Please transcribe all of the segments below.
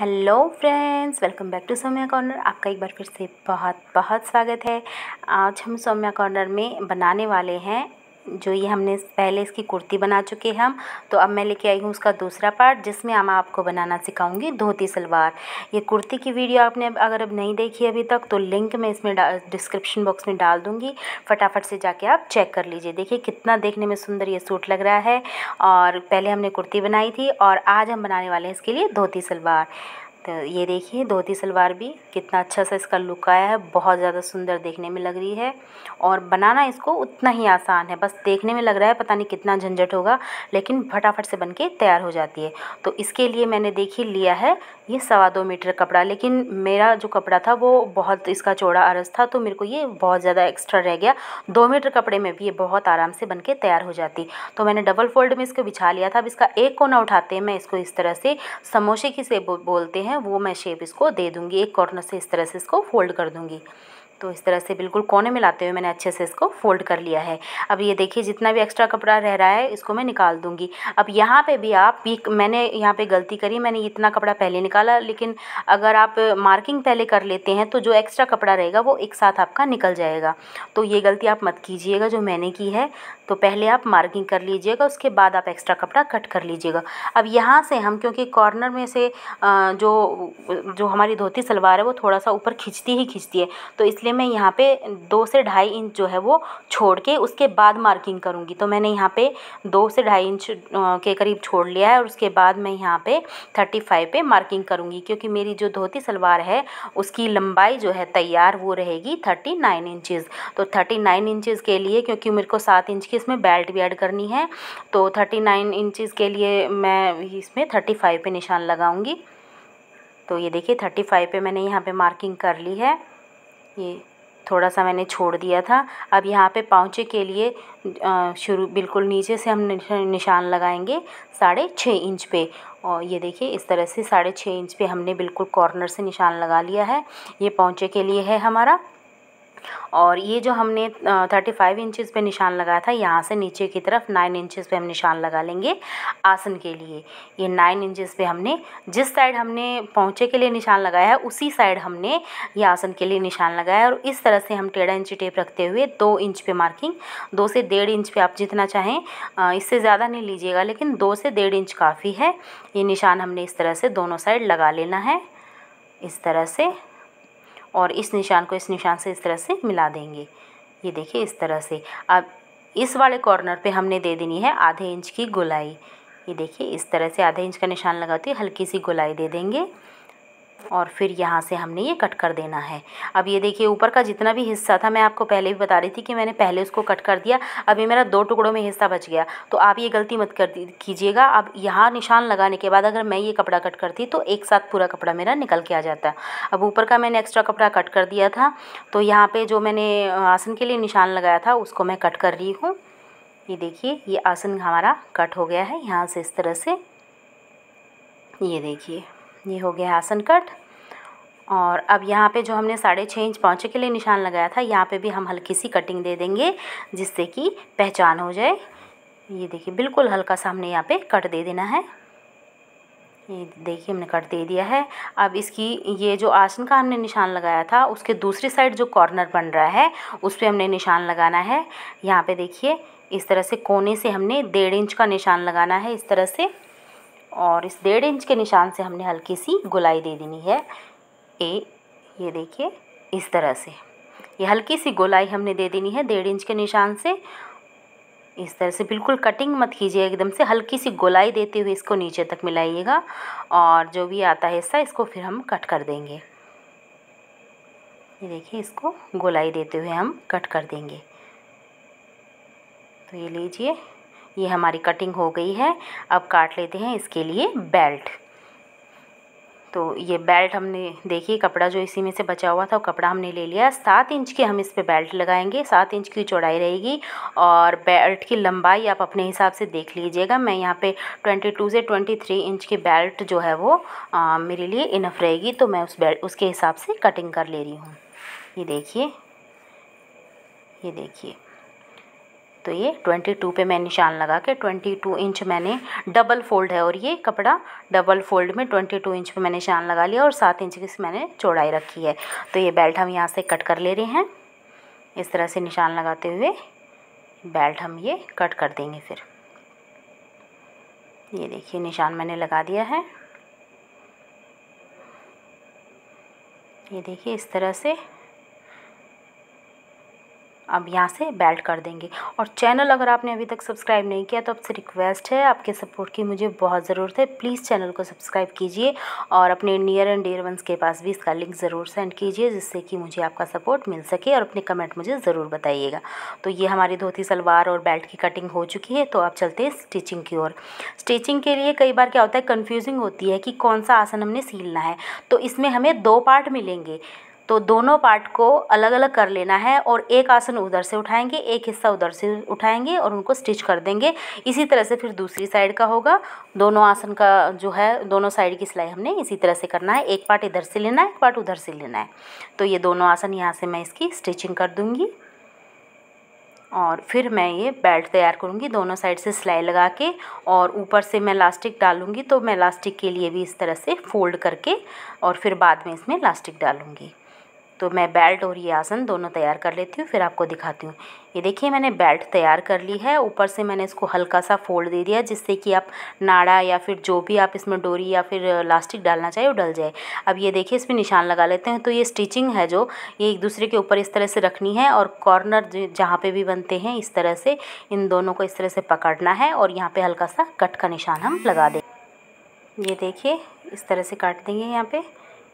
Hello friends, welcome back to Saumya corner. आपका एक बार फिर से बहुत बहुत स्वागत है। आज हम सौम्या कॉर्नर में बनाने वाले हैं जो ये हमने पहले इसकी कुर्ती बना चुके हैं हम। तो अब मैं लेके आई हूँ उसका दूसरा पार्ट जिसमें हम आपको बनाना सिखाऊँगी धोती सलवार। ये कुर्ती की वीडियो आपने अगर अब नहीं देखी अभी तक तो लिंक मैं इसमें डिस्क्रिप्शन बॉक्स में डाल दूँगी। फटाफट से जाके आप चेक कर लीजिए। देखिए कितना देखने में सुंदर ये सूट लग रहा है। और पहले हमने कुर्ती बनाई थी, और आज हम बनाने वाले हैं इसके लिए धोती सलवार। तो ये देखिए, धोती सलवार भी कितना अच्छा सा इसका लुक आया है। बहुत ज़्यादा सुंदर देखने में लग रही है और बनाना इसको उतना ही आसान है। बस देखने में लग रहा है, पता नहीं कितना झंझट होगा, लेकिन फटाफट से बन के तैयार हो जाती है। तो इसके लिए मैंने देखिए लिया है ये सवा दो मीटर कपड़ा, लेकिन मेरा जो कपड़ा था वो बहुत इसका चौड़ा अरस था तो मेरे को ये बहुत ज़्यादा एक्स्ट्रा रह गया। दो मीटर कपड़े में भी ये बहुत आराम से बन के तैयार हो जाती। तो मैंने डबल फोल्ड में इसको बिछा लिया था। अब इसका एक कोना उठाते हैं, मैं इसको इस तरह से समोसे की से बोलते हैं वो मैं शेप इसको दे दूँगी, एक कॉर्नर से इस तरह से इसको फोल्ड कर दूँगी। तो इस तरह से बिल्कुल कोने में लाते हुए मैंने अच्छे से इसको फोल्ड कर लिया है। अब ये देखिए, जितना भी एक्स्ट्रा कपड़ा रह रहा है, इसको मैं निकाल दूँगी। अब यहाँ पे भी आप पीक मैंने यहाँ पे गलती करी, मैंने इतना कपड़ा पहले निकाला, लेकिन अगर आप मार्किंग पहले कर लेते हैं तो जो एक्स्ट्रा कपड़ा रहेगा, वो एक साथ आपका निकल जाएगा। तो ये गलती आप मत कीजिएगा जो मैंने की है। तो पहले आप मार्किंग कर लीजिएगा, उसके बाद आप एक्स्ट्रा कपड़ा कट कर लीजिएगा। अब यहाँ से हम, क्योंकि कॉर्नर में से जो जो हमारी धोती सलवार है, वो थोड़ा सा ऊपर खिंचती ही खिंचती है। तो इसलिए इसलिए मैं यहाँ पे दो से ढाई इंच जो है वो छोड़ के उसके बाद मार्किंग करूँगी। तो मैंने यहाँ पे दो से ढाई इंच के करीब छोड़ लिया है और उसके बाद मैं यहाँ पे थर्टी फाइव पे मार्किंग करूँगी क्योंकि मेरी जो धोती सलवार है, उसकी लंबाई जो है तैयार वो रहेगी थर्टी नाइन इंचज़ तो थर्टी नाइन इंचज़ के लिए क्योंकि मेरे को सात इंच की इसमें बेल्ट भी ऐड करनी है तो थर्टी नाइन इंचज़ के लिए मैं इसमें थर्टी फाइव पे निशान लगाऊँगी। तो ये देखिए थर्टी फाइव पे मैंने यहाँ पे मार्किंग कर ली है। ये थोड़ा सा मैंने छोड़ दिया था। अब यहाँ पे पहुँचे के लिए शुरू, बिल्कुल नीचे से हम निशान लगाएँगे साढ़े छः इंच पे। और ये देखिए, इस तरह से साढ़े छः इंच पे हमने बिल्कुल कॉर्नर से निशान लगा लिया है। ये पहुँचे के लिए है हमारा और ये जो हमने थर्टी फाइव इंचज़ पे निशान लगाया था, यहाँ से नीचे की तरफ़ नाइन इंचज़ पे हम निशान लगा लेंगे आसन के लिए। ये नाइन इंचज़ पे हमने, जिस साइड हमने पहुँचे के लिए निशान लगाया है, उसी साइड हमने ये आसन के लिए निशान लगाया है। और इस तरह से हम टेढ़ा इंची टेप रखते हुए दो इंच पे मार्किंग दो से डेढ़ इंच पे आप जितना चाहें इससे ज़्यादा नहीं लीजिएगा, लेकिन दो से डेढ़ इंच काफ़ी है। ये निशान हमने इस तरह से दोनों साइड लगा लेना है। इस तरह से और इस निशान को इस निशान से इस तरह से मिला देंगे। ये देखिए इस तरह से। अब इस वाले कॉर्नर पे हमने दे देनी है आधे इंच की गोलाई। ये देखिए इस तरह से आधे इंच का निशान लगाते हल्की सी गोलाई दे देंगे। और फिर यहाँ से हमने ये कट कर देना है। अब ये देखिए, ऊपर का जितना भी हिस्सा था, मैं आपको पहले भी बता रही थी कि मैंने पहले उसको कट कर दिया। अभी मेरा दो टुकड़ों में हिस्सा बच गया। तो आप ये गलती मत कर कीजिएगा। अब यहाँ निशान लगाने के बाद अगर मैं ये कपड़ा कट करती तो एक साथ पूरा कपड़ा मेरा निकल के आ जाता। अब ऊपर का मैंने एक्स्ट्रा कपड़ा कट कर दिया था। तो यहाँ पर जो मैंने आसन के लिए निशान लगाया था, उसको मैं कट कर रही हूँ। ये देखिए, ये आसन हमारा कट हो गया है। यहाँ से इस तरह से। ये देखिए। ये हो गया आसन कट। और अब यहाँ पे जो हमने साढ़े छः इंच पहुँचे के लिए निशान लगाया था, यहाँ पे भी हम हल्की सी कटिंग दे देंगे, जिससे कि पहचान हो जाए। ये देखिए, बिल्कुल हल्का सा हमने यहाँ पे कट दे देना है। ये देखिए, हमने कट दे दिया है। अब इसकी, ये जो आसन का हमने निशान लगाया था, उसके दूसरी साइड जो कॉर्नर बन रहा है, उस पर हमने निशान लगाना है। यहाँ पे देखिए, इस तरह से कोने से हमने डेढ़ इंच का निशान लगाना है, इस तरह से। और इस डेढ़ इंच के निशान से हमने हल्की सी गुलाई दे देनी है। ए, ये देखिए, इस तरह से। ये हल्की सी गोलाई हमने दे देनी है डेढ़ इंच के निशान से। इस तरह से बिल्कुल कटिंग मत कीजिए, एकदम से हल्की सी गोलाई देते हुए इसको नीचे तक मिलाइएगा और जो भी आता है हिस्सा, इसको फिर हम कट कर देंगे। ये देखिए, इसको गोलाई देते हुए हम कट कर देंगे। तो ये लीजिए। ये हमारी कटिंग हो गई है। अब काट लेते हैं इसके लिए बेल्ट तो ये बेल्ट हमने देखिए कपड़ा जो इसी में से बचा हुआ था वो कपड़ा हमने ले लिया। सात इंच के हम इस पर बेल्ट लगाएँगे। सात इंच की चौड़ाई रहेगी और बेल्ट की लंबाई आप अपने हिसाब से देख लीजिएगा। मैं यहाँ पे ट्वेंटी टू से ट्वेंटी थ्री इंच की बेल्ट जो है वो आ, मेरे लिए इनफ रहेगी। तो मैं उस बेल्ट उसके हिसाब से कटिंग कर ले रही हूँ। ये देखिए ये देखिए। तो ये ट्वेंटी टू पे मैं निशान लगा के ट्वेंटी टू इंच मैंने डबल फोल्ड है और ये कपड़ा डबल फोल्ड में ट्वेंटी टू इंच पे मैंने निशान लगा लिया और सात इंच की मैंने चौड़ाई रखी है। तो ये बेल्ट हम यहाँ से कट कर ले रहे हैं। इस तरह से निशान लगाते हुए बेल्ट हम ये कट कर देंगे फिर। ये देखिए, निशान मैंने लगा दिया है। ये देखिए, इस तरह से अब यहाँ से बेल्ट कर देंगे। और चैनल अगर आपने अभी तक सब्सक्राइब नहीं किया तो आपसे रिक्वेस्ट है, आपके सपोर्ट की मुझे बहुत ज़रूरत है। प्लीज़ चैनल को सब्सक्राइब कीजिए और अपने नियर एंड डियर वंस के पास भी इसका लिंक ज़रूर सेंड कीजिए, जिससे कि मुझे आपका सपोर्ट मिल सके और अपने कमेंट मुझे ज़रूर बताइएगा। तो ये हमारी धोती, सलवार और बेल्ट की कटिंग हो चुकी है तो आप चलते हैं स्टिचिंग की ओर। स्टिचिंग के लिए कई बार क्या होता है, कन्फ्यूजिंग होती है कि कौन सा आसन हमने सीलना है। तो इसमें हमें दो पार्ट मिलेंगे। तो दोनों पार्ट को अलग अलग कर लेना है और एक आसन उधर से उठाएँगे, एक हिस्सा उधर से उठाएँगे और उनको स्टिच कर देंगे। इसी तरह से फिर दूसरी साइड का होगा। दोनों आसन का जो है, दोनों साइड की सिलाई हमने इसी तरह से करना है। एक पार्ट इधर से लेना है, एक पार्ट उधर से लेना है। तो ये दोनों आसन यहाँ से मैं इसकी स्टिचिंग कर दूँगी। और फिर मैं ये बेल्ट तैयार करूँगी दोनों साइड से सिलाई लगा के और ऊपर से मैं लास्टिक डालूँगी तो मैं लास्टिक के लिए भी इस तरह से फोल्ड करके और फिर बाद में इसमें लास्टिक डालूँगी। तो मैं बेल्ट और ये आसन दोनों तैयार कर लेती हूँ, फिर आपको दिखाती हूँ। ये देखिए, मैंने बेल्ट तैयार कर ली है। ऊपर से मैंने इसको हल्का सा फोल्ड दे दिया, जिससे कि आप नाड़ा या फिर जो भी आप इसमें डोरी या फिर लास्टिक डालना चाहे, वो डल जाए। अब ये देखिए, इसमें निशान लगा लेते हैं। तो ये स्टिचिंग है जो, ये एक दूसरे के ऊपर इस तरह से रखनी है और कॉर्नर जहाँ पर भी बनते हैं, इस तरह से, इन दोनों को इस तरह से पकड़ना है और यहाँ पर हल्का सा कट का निशान हम लगा दें। ये देखिए, इस तरह से काट देंगे यहाँ पर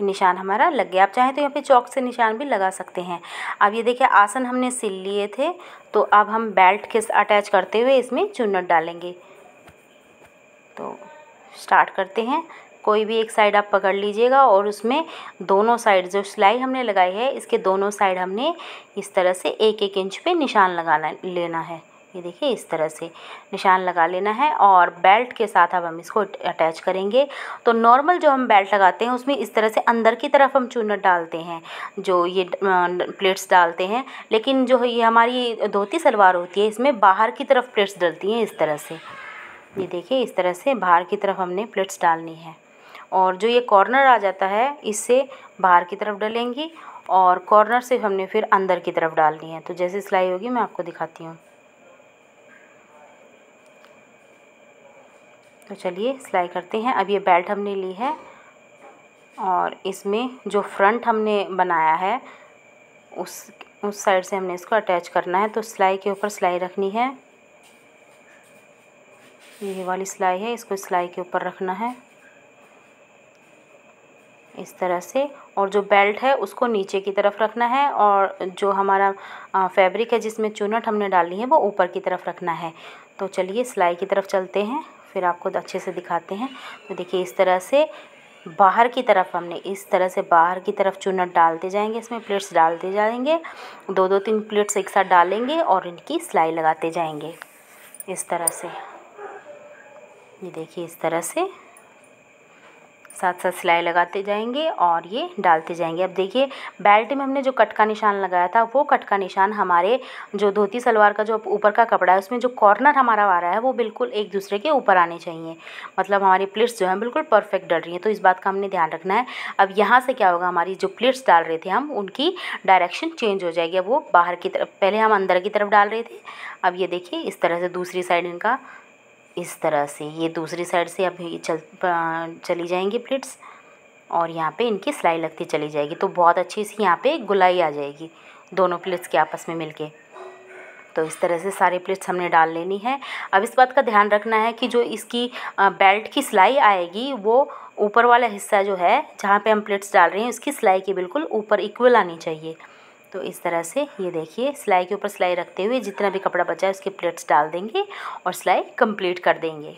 निशान हमारा लग गया। आप चाहें तो यहाँ पे चौक से निशान भी लगा सकते हैं। अब ये देखिए, आसन हमने सिल लिए थे तो अब हम बेल्ट के अटैच करते हुए इसमें चुन्नट डालेंगे। तो स्टार्ट करते हैं। कोई भी एक साइड आप पकड़ लीजिएगा और उसमें दोनों साइड जो सिलाई हमने लगाई है, इसके दोनों साइड हमने इस तरह से एक एक इंच पे निशान लगाना, लेना है। ये देखिए, इस तरह से निशान लगा लेना है और बेल्ट के साथ अब हम इसको अटैच करेंगे। तो नॉर्मल जो हम बेल्ट लगाते हैं, उसमें इस तरह से अंदर की तरफ़ हम चूनट डालते हैं, जो ये प्लेट्स डालते हैं। लेकिन जो ये हमारी धोती सलवार होती है, इसमें बाहर की तरफ़ प्लेट्स डलती हैं इस तरह से। ये देखिए, इस तरह से बाहर की तरफ़ हमने प्लेट्स डालनी है। और जो ये कॉर्नर आ जाता है, इससे बाहर की तरफ़ डलेंगी और कॉर्नर से हमने फिर अंदर की तरफ़ डालनी है। तो जैसे सिलाई होगी, मैं आपको दिखाती हूँ। तो चलिए सिलाई करते हैं। अब ये बेल्ट हमने ली है और इसमें जो फ्रंट हमने बनाया है, उस उस साइड से हमने इसको अटैच करना है। तो सिलाई के ऊपर सिलाई रखनी है। ये वाली सिलाई है, इसको सिलाई के ऊपर रखना है। इस तरह से। और जो बेल्ट है, उसको नीचे की तरफ़ रखना है और जो हमारा फैब्रिक है जिसमें चुनट हमने डाली है, वो ऊपर की तरफ़ रखना है। तो चलिए सिलाई की तरफ़ चलते हैं। फिर आपको अच्छे से दिखाते हैं। तो देखिए, इस तरह से बाहर की तरफ़ हमने इस तरह से बाहर की तरफ़ चूनट डालते जाएँगे। इसमें प्लेट्स डालते जाएँगे। दो दो तीन प्लेट्स एक साथ डालेंगे और इनकी सिलाई लगाते जाएँगे। इस तरह से। ये देखिए, इस तरह से साथ साथ सिलाई लगाते जाएँगे और ये डालते जाएँगे। अब देखिए, बेल्ट में हमने जो कट का निशान लगाया था, वो कट का निशान हमारे जो धोती सलवार का जो ऊपर का कपड़ा है, उसमें जो कॉर्नर हमारा आ रहा है, वो बिल्कुल एक दूसरे के ऊपर आने चाहिए। मतलब हमारी प्लेट्स जो हैं, बिल्कुल परफेक्ट डल रही हैं तो इस बात का हमने ध्यान रखना है। अब यहाँ से क्या होगा, हमारी जो प्लेट्स डाल रहे थे हम, उनकी डायरेक्शन चेंज हो जाएगी। अब वो बाहर की तरफ़, पहले हम अंदर की तरफ़ डाल रहे थे। अब ये देखिए, इस तरह से दूसरी साइड इनका इस तरह से। ये दूसरी साइड से अभी चल चली जाएँगी प्लेट्स और यहाँ पे इनकी सिलाई लगती चली जाएगी। तो बहुत अच्छी सी यहाँ पे गुलाई आ जाएगी दोनों प्लेट्स के आपस में मिलके। तो इस तरह से सारे प्लेट्स हमने डाल लेनी है। अब इस बात का ध्यान रखना है कि जो इसकी बेल्ट की सिलाई आएगी, वो ऊपर वाला हिस्सा जो है, जहाँ पे हम प्लेट्स डाल रहे हैं, उसकी सिलाई के बिल्कुल ऊपर इक्वल आनी चाहिए। तो इस तरह से ये देखिए, सिलाई के ऊपर सिलाई रखते हुए जितना भी कपड़ा बचा है उसके प्लेट्स डाल देंगे और सिलाई कंप्लीट कर देंगे।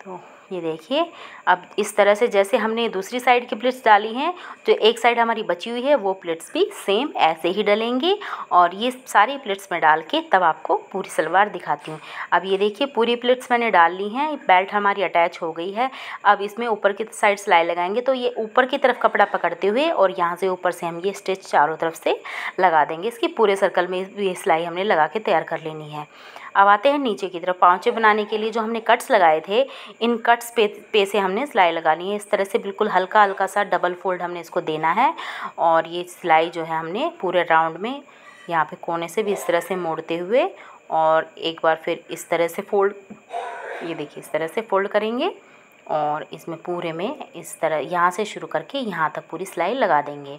तो ये देखिए, अब इस तरह से जैसे हमने दूसरी साइड की प्लेट्स डाली हैं जो एक साइड हमारी बची हुई है, वो प्लेट्स भी सेम ऐसे ही डलेंगी और ये सारी प्लेट्स में डाल के तब आपको पूरी सलवार दिखाती हूँ। अब ये देखिए, पूरी प्लेट्स मैंने डाल ली हैं बेल्ट हमारी अटैच हो गई है। अब इसमें ऊपर की साइड सिलाई लगाएँगे तो ये ऊपर की तरफ़ कपड़ा पकड़ते हुए और यहाँ से ऊपर से हम ये स्टिच चारों तरफ़ से लगा देंगे। इसकी पूरे सर्कल में ये सिलाई हमने लगा के तैयार कर लेनी है। अब आते हैं नीचे की तरफ़ पाँचे बनाने के लिए जो हमने कट्स लगाए थे, इन कट्स पे पे से हमने सिलाई लगानी है। इस तरह से बिल्कुल हल्का हल्का सा डबल फोल्ड हमने इसको देना है और ये सिलाई जो है हमने पूरे राउंड में यहाँ पे कोने से भी इस तरह से मोड़ते हुए और एक बार फिर इस तरह से फोल्ड ये देखिए, इस तरह से फोल्ड करेंगे और इसमें पूरे में इस तरह, यहाँ से शुरू करके यहाँ तक पूरी सिलाई लगा देंगे।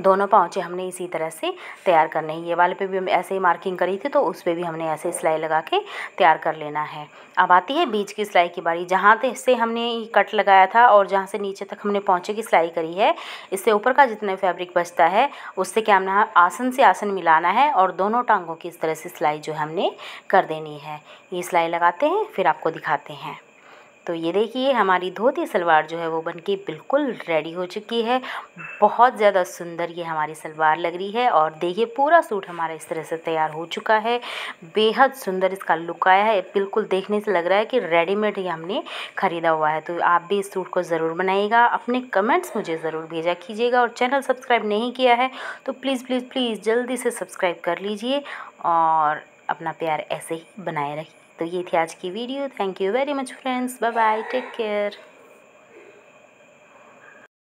दोनों पाँचे हमने इसी तरह से तैयार करने हैं। ये वाले पे भी हम ऐसे ही मार्किंग करी थी तो उस पर भी हमने ऐसे सिलाई लगा के तैयार कर लेना है। अब आती है बीच की सिलाई की बारी, जहाँ से हमने कट लगाया था और जहाँ से नीचे तक हमने पहुँचे की सिलाई करी है, इससे ऊपर का जितना फैब्रिक बचता है, उससे क्या हमने आसन से आसन मिलाना है और दोनों टांगों की इस तरह से सिलाई जो हमने कर देनी है। ये सिलाई लगाते हैं, फिर आपको दिखाते हैं। तो ये देखिए, हमारी धोती सलवार जो है वो बनके बिल्कुल रेडी हो चुकी है। बहुत ज़्यादा सुंदर ये हमारी सलवार लग रही है और देखिए, पूरा सूट हमारा इस तरह से तैयार हो चुका है। बेहद सुंदर इसका लुक आया है। बिल्कुल देखने से लग रहा है कि रेडीमेड ही हमने ख़रीदा हुआ है। तो आप भी इस सूट को ज़रूर बनाइएगा। अपने कमेंट्स मुझे ज़रूर भेजा कीजिएगा और चैनल सब्सक्राइब नहीं किया है तो प्लीज़ प्लीज़ प्लीज़ जल्दी से सब्सक्राइब कर लीजिए और अपना प्यार ऐसे ही बनाए रखिए। तो ये थी आज की video. Thank you very much friends bye bye take care